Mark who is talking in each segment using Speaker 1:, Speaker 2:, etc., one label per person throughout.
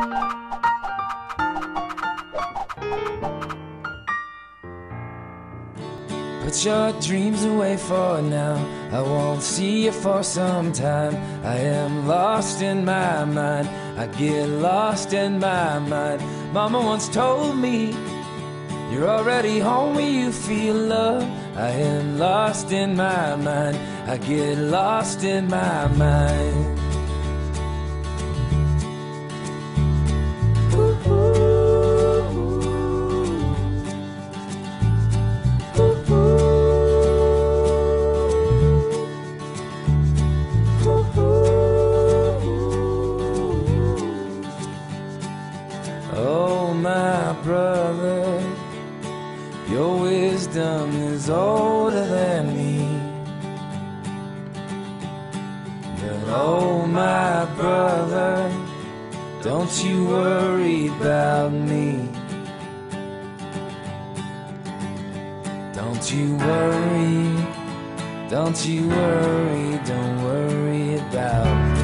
Speaker 1: Put your dreams away for now. I won't see you for some time. I am lost in my mind. I get lost in my mind. Mama once told me, You're already home when you feel love. I am lost in my mind. I get lost in my mind. Your wisdom is older than me. But oh, my brother, don't you worry about me. Don't you worry, don't you worry, don't worry about me.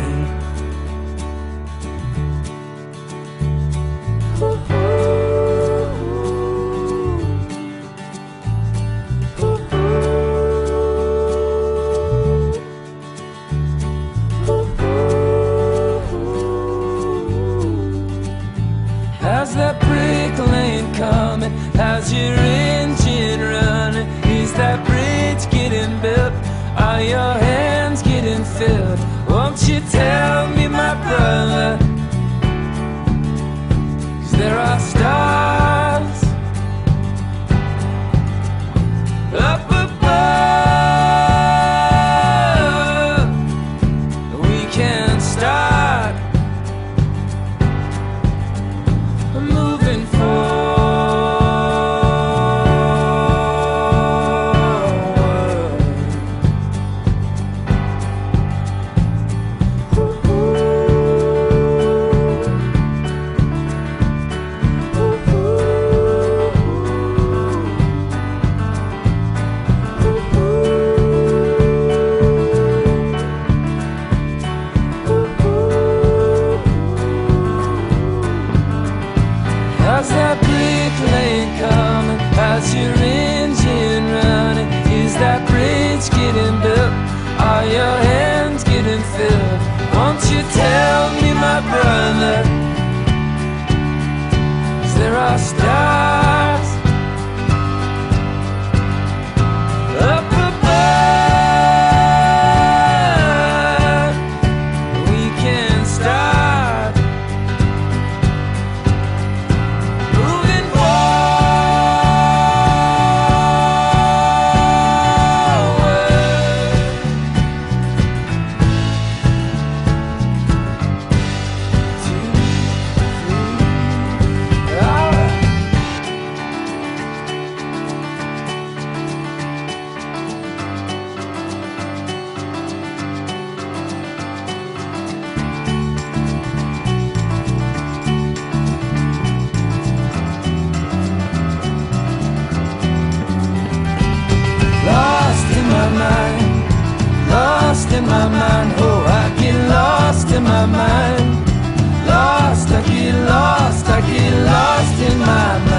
Speaker 1: That brick lane coming? How's your engine running? Is that bridge getting built? Are your hands getting filled? Won't you tell me, my brother? Cause there are stars 'Cause my mind. Lost, I get lost, I get lost in my mind.